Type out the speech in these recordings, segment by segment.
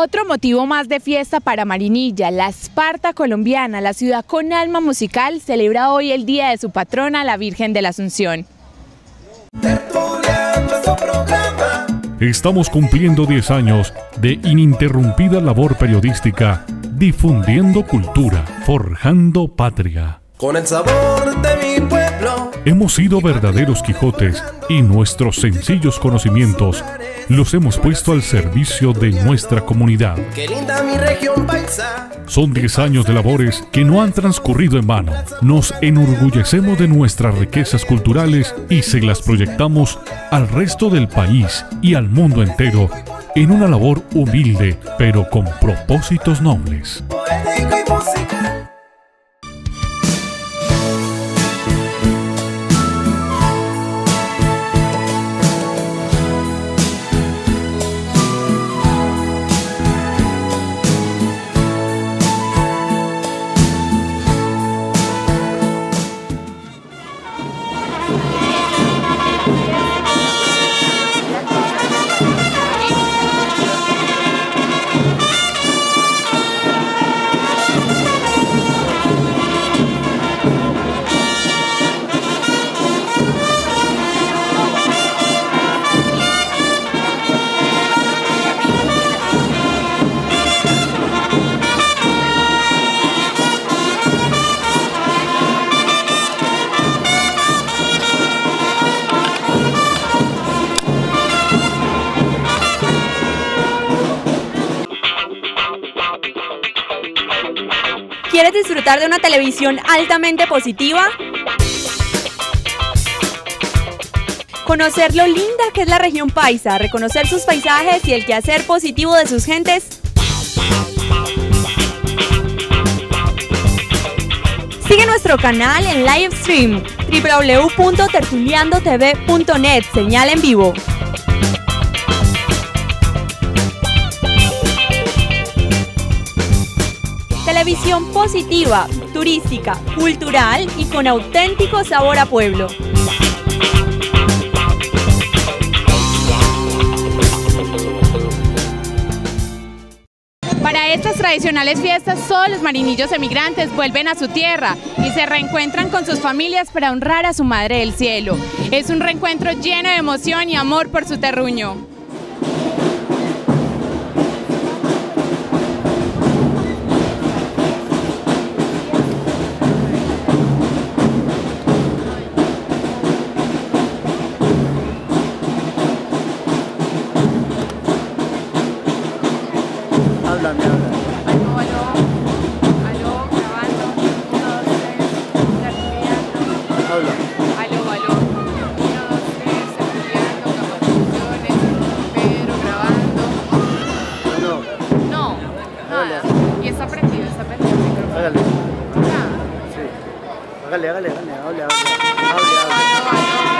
Otro motivo más de fiesta para Marinilla, la Esparta colombiana, la ciudad con alma musical, celebra hoy el día de su patrona, la Virgen de la Asunción. Estamos cumpliendo 10 años de ininterrumpida labor periodística, difundiendo cultura, forjando patria. Con el sabor de mi pueblo. Hemos sido verdaderos Quijotes y nuestros sencillos conocimientos los hemos puesto al servicio de nuestra comunidad. Son 10 años de labores que no han transcurrido en vano. Nos enorgullecemos de nuestras riquezas culturales y se las proyectamos al resto del país y al mundo entero en una labor humilde, pero con propósitos nobles. Disfrutar de una televisión altamente positiva? Conocer lo linda que es la región paisa, reconocer sus paisajes y el quehacer positivo de sus gentes. Sigue nuestro canal en live stream www.tertuliandotv.net, señal en vivo. Televisión positiva, turística, cultural y con auténtico sabor a pueblo. Para estas tradicionales fiestas, todos los marinillos emigrantes vuelven a su tierra y se reencuentran con sus familias para honrar a su Madre del Cielo. Es un reencuentro lleno de emoción y amor por su terruño. 聊聊聊聊聊聊聊聊聊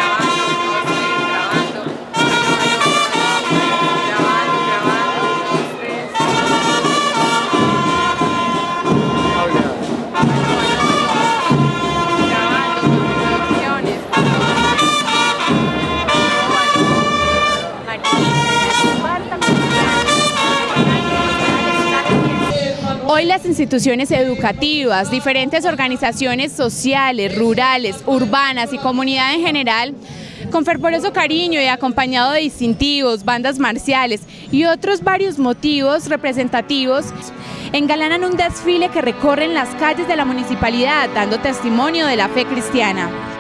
instituciones educativas, diferentes organizaciones sociales, rurales, urbanas y comunidad en general, con fervoroso cariño y acompañado de distintivos, bandas marciales y otros varios motivos representativos, engalanan un desfile que recorren las calles de la municipalidad dando testimonio de la fe cristiana.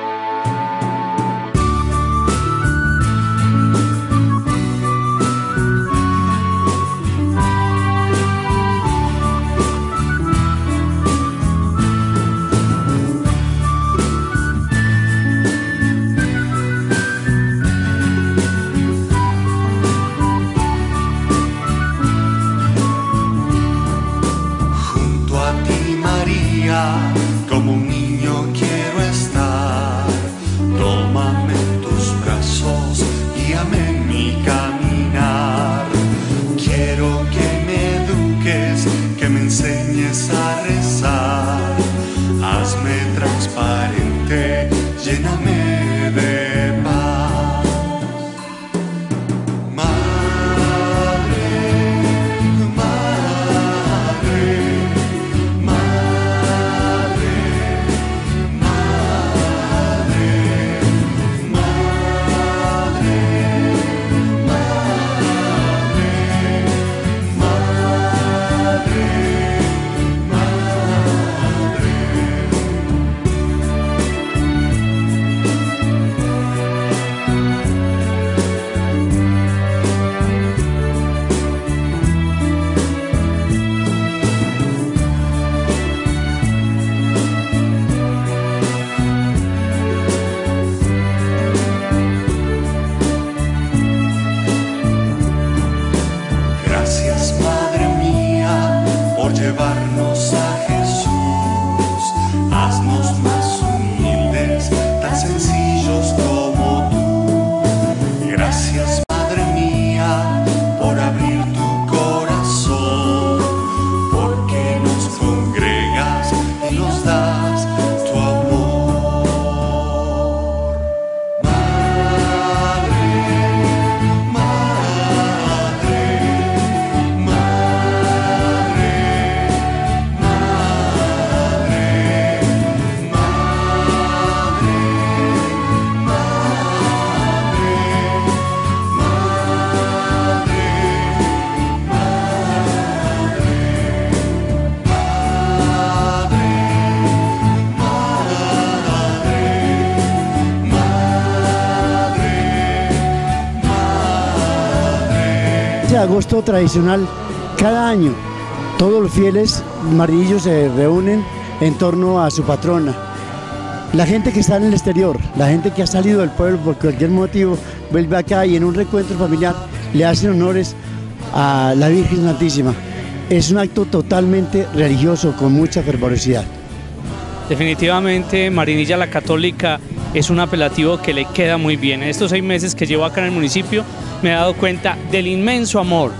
Agosto tradicional, cada año, todos los fieles marillos se reúnen en torno a su patrona. La gente que está en el exterior, la gente que ha salido del pueblo por cualquier motivo, vuelve acá y en un recuentro familiar le hacen honores a la Virgen Santísima. Es un acto totalmente religioso con mucha fervorosidad. Definitivamente Marinilla la Católica es un apelativo que le queda muy bien. En estos seis meses que llevo acá en el municipio me he dado cuenta del inmenso amor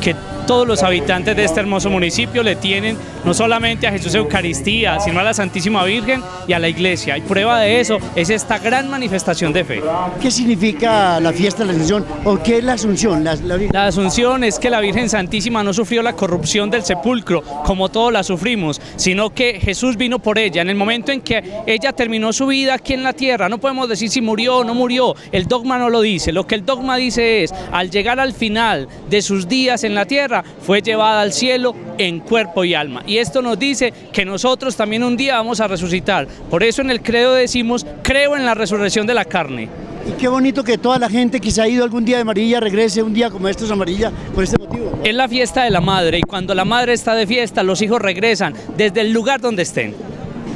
que todos los habitantes de este hermoso municipio le tienen no solamente a Jesús Eucaristía, sino a la Santísima Virgen y a la iglesia. Y prueba de eso es esta gran manifestación de fe. ¿Qué significa la fiesta de la Asunción o qué es la Asunción? La, la Asunción es que la Virgen Santísima no sufrió la corrupción del sepulcro como todos la sufrimos, sino que Jesús vino por ella. En el momento en que ella terminó su vida aquí en la tierra, no podemos decir si murió o no murió, el dogma no lo dice. Lo que el dogma dice es, al llegar al final de sus días en la tierra, fue llevada al cielo en cuerpo y alma. Y esto nos dice que nosotros también un día vamos a resucitar. Por eso en el credo decimos, creo en la resurrección de la carne. Y qué bonito que toda la gente que se ha ido algún día de amarilla regrese un día como estos amarilla por este motivo. Es la fiesta de la madre y cuando la madre está de fiesta, los hijos regresan desde el lugar donde estén.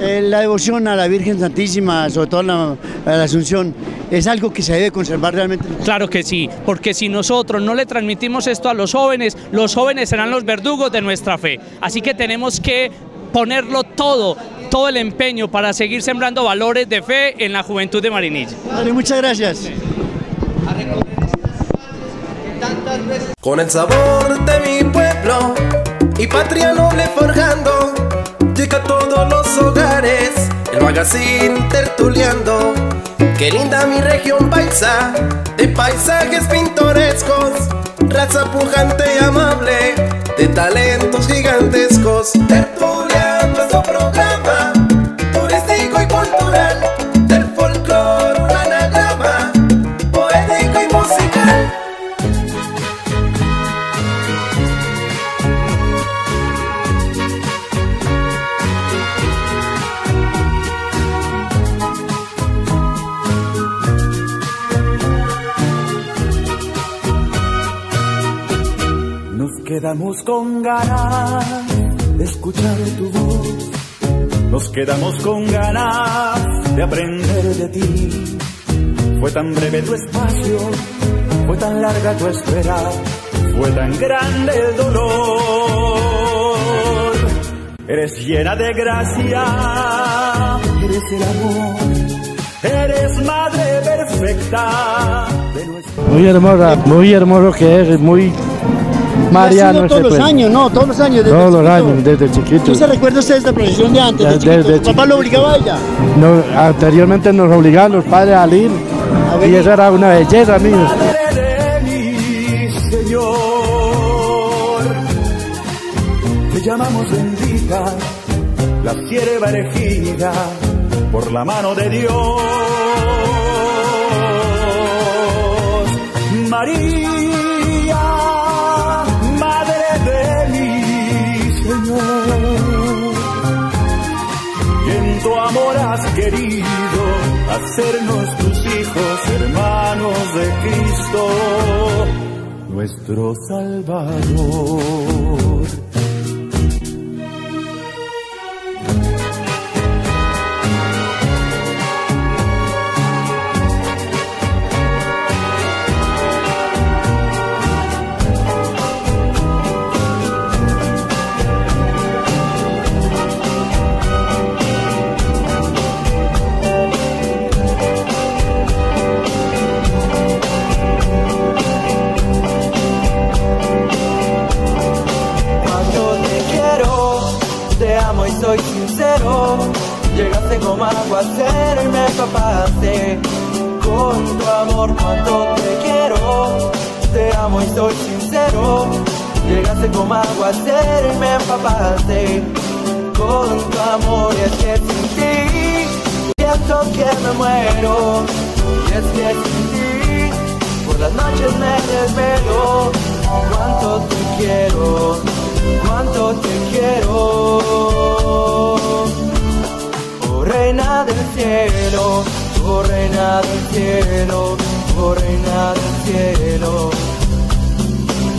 Eh, la devoción a la Virgen Santísima, sobre todo a la, a la Asunción, es algo que se debe conservar realmente. Claro que sí, porque si nosotros no le transmitimos esto a los jóvenes, los jóvenes serán los verdugos de nuestra fe. Así que tenemos que ponerlo todo, todo el empeño para seguir sembrando valores de fe en la juventud de Marinilla. Padre, muchas gracias. Con el sabor de mi pueblo y patria noble forjando, llega a todos los hogares el magazine tertuleando. Qué linda mi región paisa, de paisajes pintorescos, raza pujante y amable, de talentos gigantescos. Tertuleando es un programa Quedamos con ganas de escuchar tu voz. Nos quedamos con ganas de aprender de ti. Fue tan breve tu espacio, fue tan larga tu espera, fue tan grande el dolor. Eres llena de gracia, eres el amor, eres madre perfecta Muy hermosa, muy hermoso que es, muy mariano. Ha sido todos los años, no, todos los años. desde Todos los chiquito. años, desde chiquito. ¿No se recuerda usted esta procesión de antes? De Desde- ¿Su papá lo obligaba a ella? No, anteriormente nos obligaban los padres a ir A y eso era una belleza, amigos. Madre de mi Señor. Te llamamos bendita, la sierva elegida por la mano de Dios. María, has querido hacernos tus hijos, hermanos de Cristo, nuestro Salvador. Aguacero y me empapaste con tu amor. Cuando te quiero, te amo y soy sincero. Llegaste como aguacero y me empapaste con tu amor. Y es que sin ti siento que me muero. Y es que sin ti por las noches me desvelo. Cuánto te quiero, cuánto te quiero. Reina del cielo, oh reina del cielo, oh reina del cielo.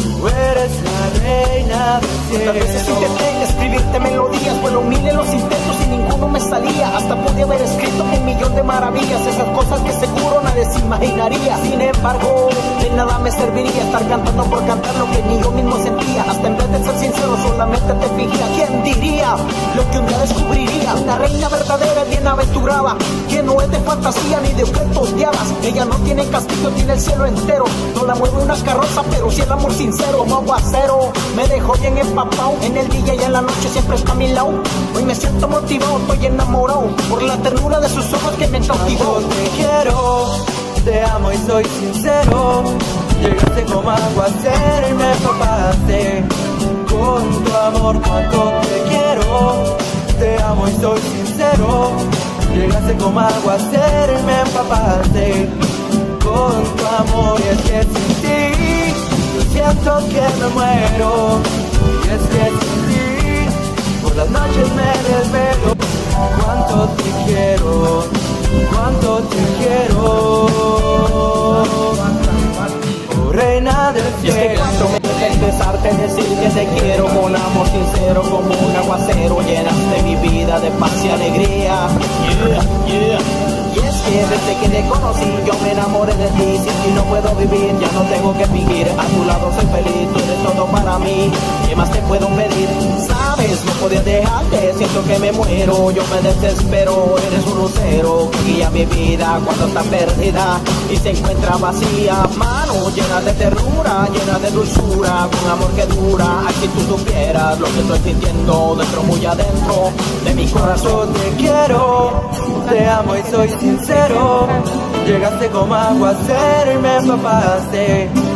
Tú reina del cielo. veces intenté escribirte melodías, bueno, miles los intentos y ninguno me salía. Hasta pude haber escrito un millón de maravillas, esas cosas que seguro nadie se imaginaría. Sin embargo, de nada me serviría estar cantando por cantar lo que ni yo mismo sentía. Hasta en vez de ser sincero, solamente te fingía. ¿Quién diría lo que un día descubriría? Reina verdadera, bienaventurada, que no es de fantasía ni de objetos de Ella no tiene castillo, tiene el cielo entero. No la mueve una carroza, pero si el amor sincero, como aguacero. Me dejó bien empapado, en el día y en la noche siempre está a mi lado. Hoy me siento motivado, estoy enamorado por la ternura de sus ojos que me cautivó. Te quiero, te amo y soy sincero. Llegaste como aguacero y me empapaste con tu amor cuánto te quiero. Te amo y soy sincero. Llegaste como aguacero y me empapaste con tu amor y es que sin ti yo siento que me muero. Y es que sin ti por las noches me desvelo. Cuánto te quiero cuánto te quiero decir que te quiero con amor sincero como un aguacero, llenaste mi vida de paz y alegría. Yeah, yeah. Y es que desde que te conocí yo me enamoré de ti Sin ti no puedo vivir, ya no tengo que fingir A tu lado soy feliz, tú eres todo para mí ¿Qué más te puedo pedir? Sabes, no podía dejarte. Siento que me muero, yo me desespero. Eres un lucero que guía mi vida Cuando está perdida. Y se encuentra vacía Mano llena de ternura, llena de dulzura Con amor que dura, aquí tú supieras Lo que estoy sintiendo dentro, muy adentro De mi corazón. Te quiero Te amo y soy sincero. Llegaste como aguacero y me empapaste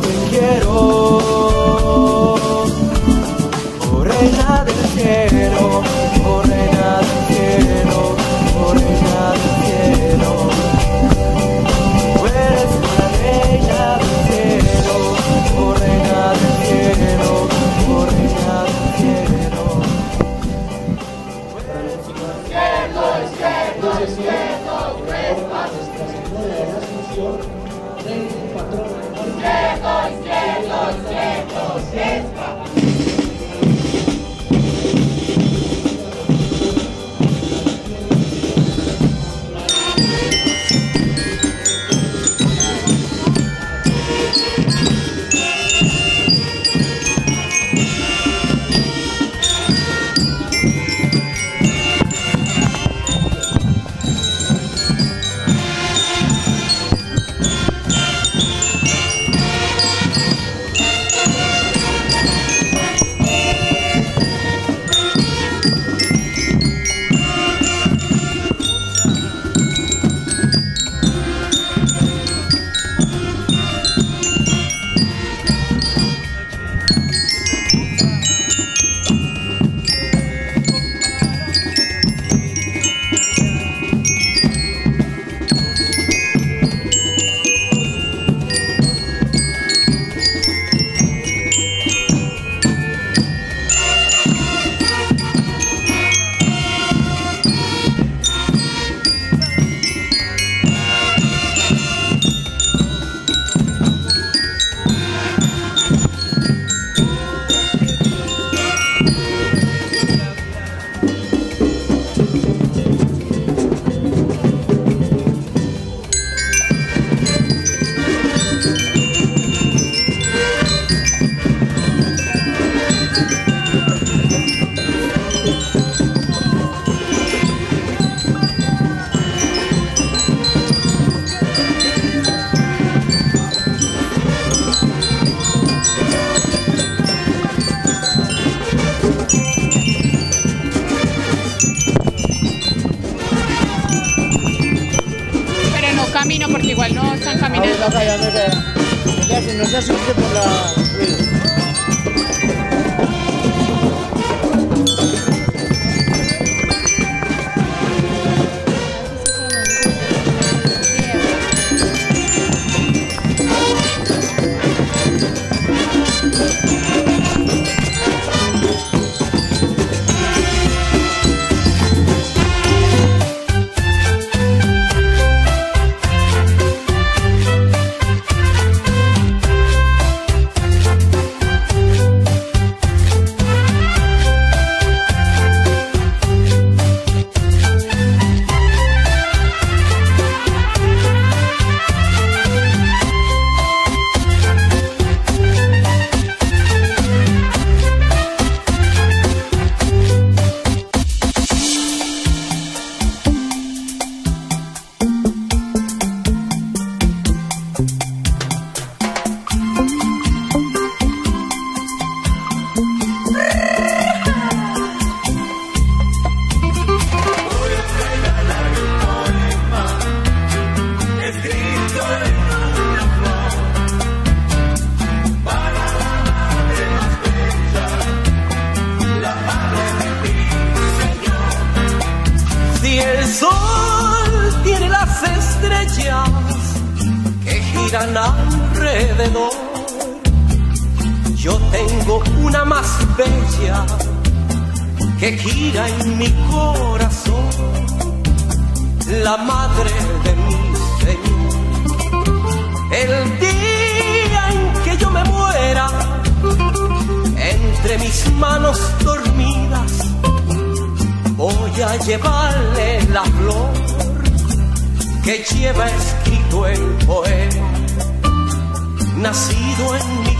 te quiero. Oh reina del cielo caminando. No se asuste por la. Que gira en mi corazón, la madre de mi Señor. El día en que yo me muera, entre mis manos dormidas, voy a llevarle la flor que lleva escrito el poema, nacido en mi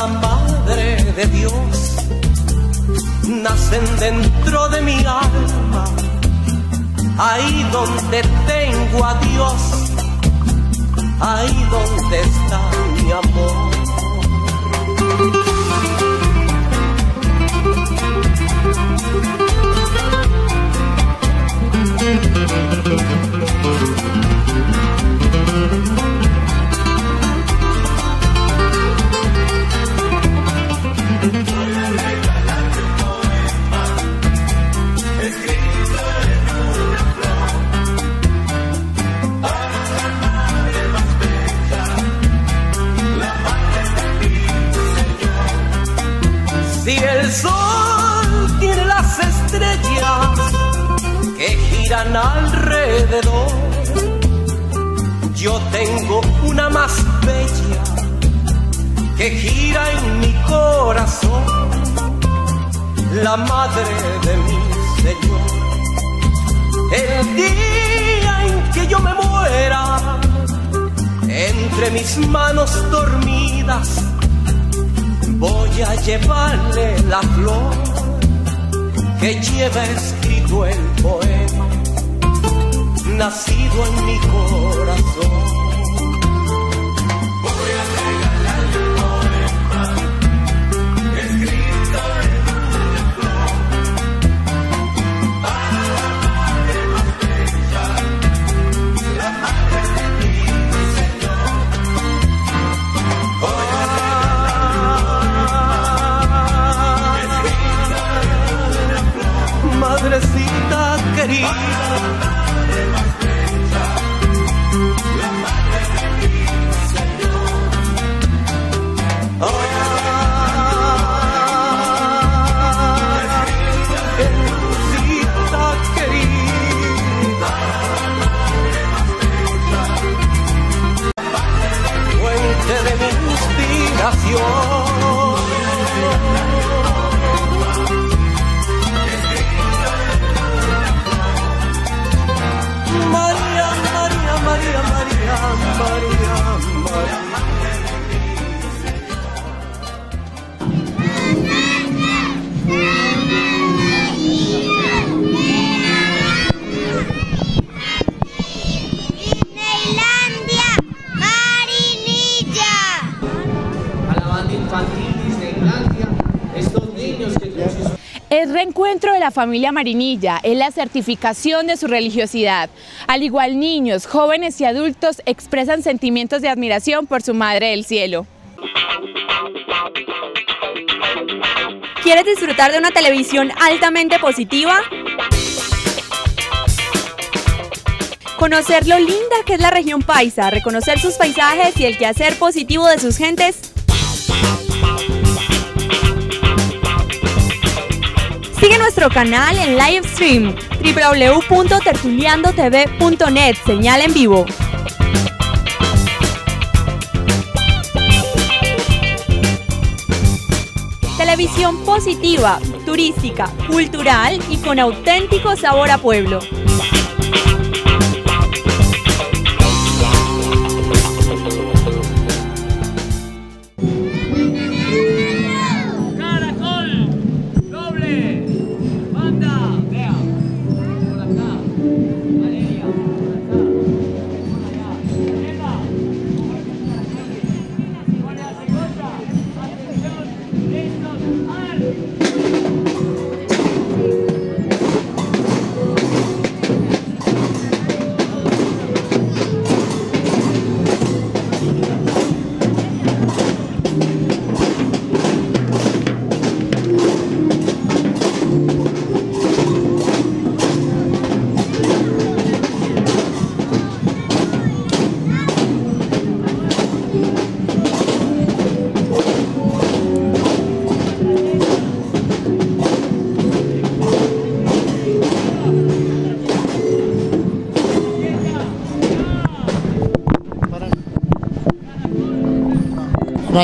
la madre de Dios nacen dentro de mi alma, ahí donde tengo a Dios, ahí donde está mi amor. Alrededor, yo tengo una más bella que gira en mi corazón, la madre de mi Señor. El día en que yo me muera, entre mis manos dormidas, voy a llevarle la flor que lleva escrito el poema nacido en mi corazón. Voy reencuentro de la familia Marinilla es la certificación de su religiosidad. Al igual niños, jóvenes y adultos expresan sentimientos de admiración por su Madre del Cielo. ¿Quieres disfrutar de una televisión altamente positiva? Conocer lo linda que es la región paisa, reconocer sus paisajes y el quehacer positivo de sus gentes. Nuestro canal en live stream www.tertuliandotv.net, señal en vivo. Televisión positiva, turística, cultural y con auténtico sabor a pueblo.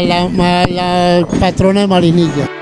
La, la patrona de